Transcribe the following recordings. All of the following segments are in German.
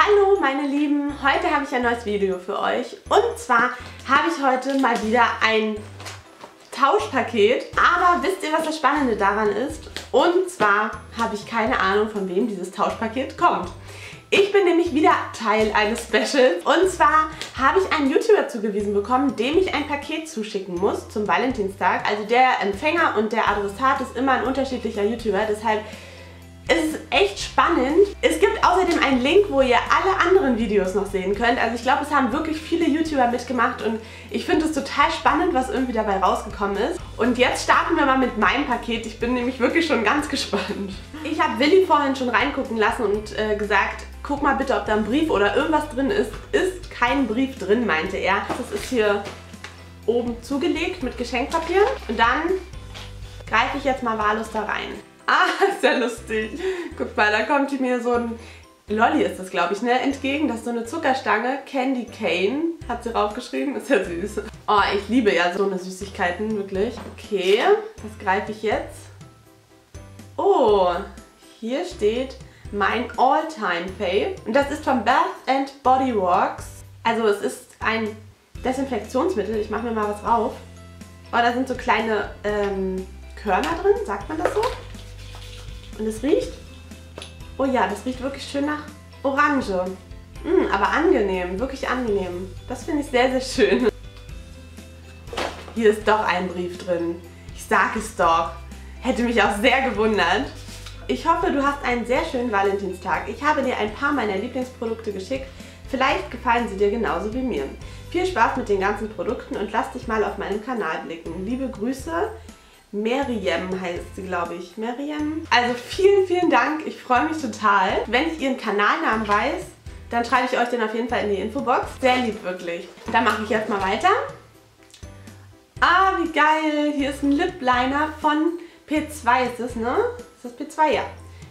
Hallo meine Lieben, heute habe ich ein neues Video für euch und zwar habe ich heute mal wieder ein Tauschpaket, aber wisst ihr was das Spannende daran ist? Und zwar habe ich keine Ahnung von wem dieses Tauschpaket kommt. Ich bin nämlich wieder Teil eines Specials und zwar habe ich einen YouTuber zugewiesen bekommen, dem ich ein Paket zuschicken muss zum Valentinstag. Also der Empfänger und der Adressat ist immer ein unterschiedlicher YouTuber, deshalb es ist echt spannend. Es gibt außerdem einen Link, wo ihr alle anderen Videos noch sehen könnt. Also ich glaube, es haben wirklich viele YouTuber mitgemacht und ich finde es total spannend, was irgendwie dabei rausgekommen ist. Und jetzt starten wir mal mit meinem Paket. Ich bin nämlich wirklich schon ganz gespannt. Ich habe Willi vorhin schon reingucken lassen und äh, gesagt, guck mal bitte, ob da ein Brief oder irgendwas drin ist. Ist kein Brief drin, meinte er. Das ist hier oben zugelegt mit Geschenkpapier. Und dann greife ich jetzt mal wahllos da rein. Ah, ja lustig. Guck mal, da kommt mir so ein Lolli ist das, glaube ich, ne? Entgegen. Das ist so eine Zuckerstange. Candy Cane hat sie raufgeschrieben. Ist ja süß. Oh, ich liebe ja so eine Süßigkeiten, wirklich. Okay, was greife ich jetzt? Oh, hier steht mein All-Time-Fave. Und das ist von Bath and Body Works. Also es ist ein Desinfektionsmittel. Ich mache mir mal was drauf. Oh, da sind so kleine ähm, Körner drin, sagt man das so? Und es riecht, oh ja, das riecht wirklich schön nach Orange. Mm, aber angenehm, wirklich angenehm. Das finde ich sehr, sehr schön. Hier ist doch ein Brief drin. Ich sag es doch. Hätte mich auch sehr gewundert. Ich hoffe, du hast einen sehr schönen Valentinstag. Ich habe dir ein paar meiner Lieblingsprodukte geschickt. Vielleicht gefallen sie dir genauso wie mir. Viel Spaß mit den ganzen Produkten und lass dich mal auf meinem Kanal blicken. Liebe Grüße, Miriam heißt sie, glaube ich. Miriam. Also vielen, vielen Dank. Ich freue mich total. Wenn ich ihren Kanalnamen weiß, dann schreibe ich euch den auf jeden Fall in die Infobox. Sehr lieb, wirklich. Dann mache ich jetzt mal weiter. Ah, wie geil. Hier ist ein Lip Liner von P2 ist es, ne? Ist das P2? Ja.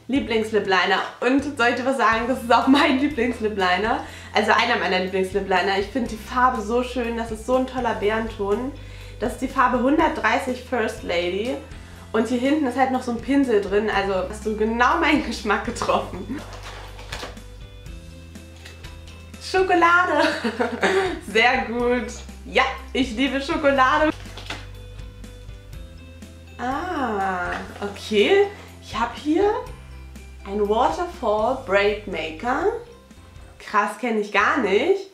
Lieblingslip Liner. Und soll ich dir was sagen, das ist auch mein Lieblingslip Liner. Also einer meiner Lieblingslip Liner. Ich finde die Farbe so schön. Das ist so ein toller Bärenton. Das ist die Farbe 130 First Lady. Und hier hinten ist halt noch so ein Pinsel drin. Also hast du genau meinen Geschmack getroffen. Schokolade. Sehr gut. Ja, ich liebe Schokolade. Ah, okay. Ich habe hier ein Waterfall Braid Maker. Krass, kenne ich gar nicht.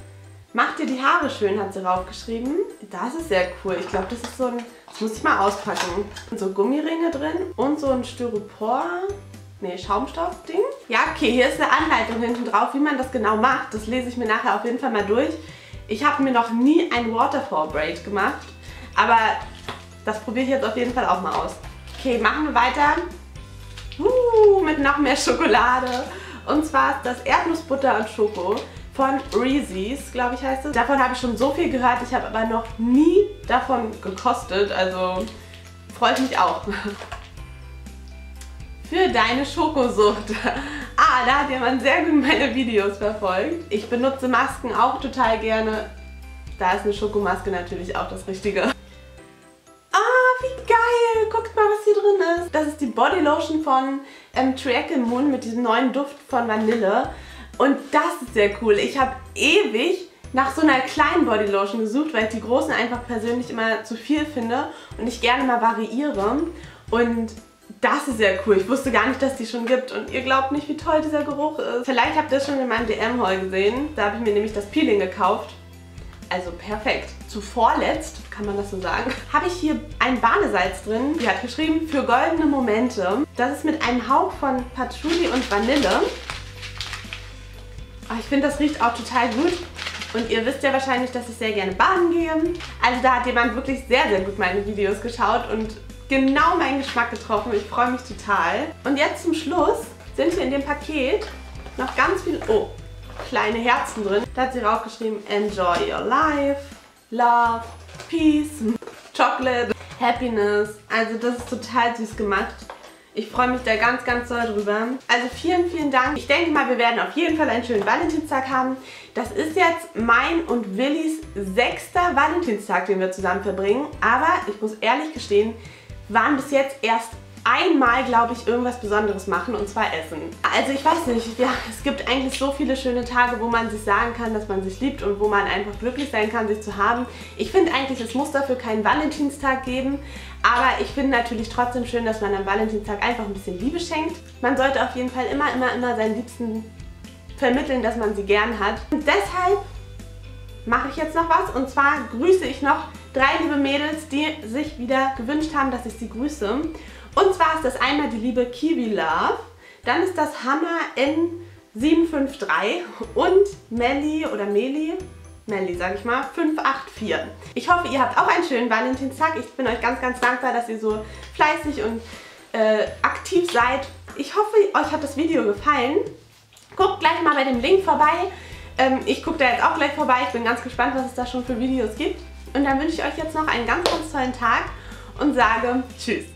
Mach dir die Haare schön, hat sie raufgeschrieben. Das ist sehr cool. Ich glaube, das ist so ein... Das muss ich mal auspacken. So Gummiringe drin und so ein Styropor... Nee, Schaumstoff-Ding. Ja, okay, hier ist eine Anleitung hinten drauf, wie man das genau macht. Das lese ich mir nachher auf jeden Fall mal durch. Ich habe mir noch nie ein Waterfall Braid gemacht, aber das probiere ich jetzt auf jeden Fall auch mal aus. Okay, machen wir weiter. Uh, mit noch mehr Schokolade. Und zwar ist das Erdnussbutter und Schoko von Reese's, glaube ich heißt es. Davon habe ich schon so viel gehört, ich habe aber noch nie davon gekostet, also freut mich auch. Für deine Schokosucht. Ah, da hat jemand sehr gut meine Videos verfolgt. Ich benutze Masken auch total gerne. Da ist eine Schokomaske natürlich auch das Richtige. Ah, wie geil! Guckt mal, was hier drin ist. Das ist die Bodylotion von ähm, Triacle Moon mit diesem neuen Duft von Vanille. Und das ist sehr cool. Ich habe ewig nach so einer kleinen Bodylotion gesucht, weil ich die großen einfach persönlich immer zu viel finde und ich gerne mal variiere. Und das ist sehr cool. Ich wusste gar nicht, dass die schon gibt und ihr glaubt nicht, wie toll dieser Geruch ist. Vielleicht habt ihr das schon in meinem DM-Haul gesehen. Da habe ich mir nämlich das Peeling gekauft. Also perfekt. Zuvorletzt, kann man das so sagen, habe ich hier ein Badesalz drin. Die hat geschrieben, für goldene Momente. Das ist mit einem Hauch von Patchouli und Vanille. Oh, ich finde, das riecht auch total gut. Und ihr wisst ja wahrscheinlich, dass ich sehr gerne baden gehe. Also da hat jemand wirklich sehr, sehr gut meine Videos geschaut und genau meinen Geschmack getroffen. Ich freue mich total. Und jetzt zum Schluss sind hier in dem Paket noch ganz viele, oh, kleine Herzen drin. Da hat sie draufgeschrieben, enjoy your life, love, peace, chocolate, happiness. Also das ist total süß gemacht. Ich freue mich da ganz, ganz doll drüber. Also vielen, vielen Dank. Ich denke mal, wir werden auf jeden Fall einen schönen Valentinstag haben. Das ist jetzt mein und Willis sechster Valentinstag, den wir zusammen verbringen. Aber ich muss ehrlich gestehen, waren bis jetzt erst einmal, glaube ich, irgendwas Besonderes machen und zwar essen. Also ich weiß nicht, ja, es gibt eigentlich so viele schöne Tage, wo man sich sagen kann, dass man sich liebt und wo man einfach glücklich sein kann, sich zu haben. Ich finde eigentlich, es muss dafür keinen Valentinstag geben, aber ich finde natürlich trotzdem schön, dass man am Valentinstag einfach ein bisschen Liebe schenkt. Man sollte auf jeden Fall immer, immer, immer seinen Liebsten vermitteln, dass man sie gern hat. Und deshalb mache ich jetzt noch was und zwar grüße ich noch drei liebe Mädels, die sich wieder gewünscht haben, dass ich sie grüße. Und zwar ist das einmal die liebe Kiwi Love, dann ist das Hannah N753 und Melly oder Meli, Melly sage ich mal, 584. Ich hoffe, ihr habt auch einen schönen Valentinstag. Ich bin euch ganz, ganz dankbar, dass ihr so fleißig und äh, aktiv seid. Ich hoffe, euch hat das Video gefallen. Guckt gleich mal bei dem Link vorbei. Ähm, ich gucke da jetzt auch gleich vorbei. Ich bin ganz gespannt, was es da schon für Videos gibt. Und dann wünsche ich euch jetzt noch einen ganz, ganz tollen Tag und sage Tschüss.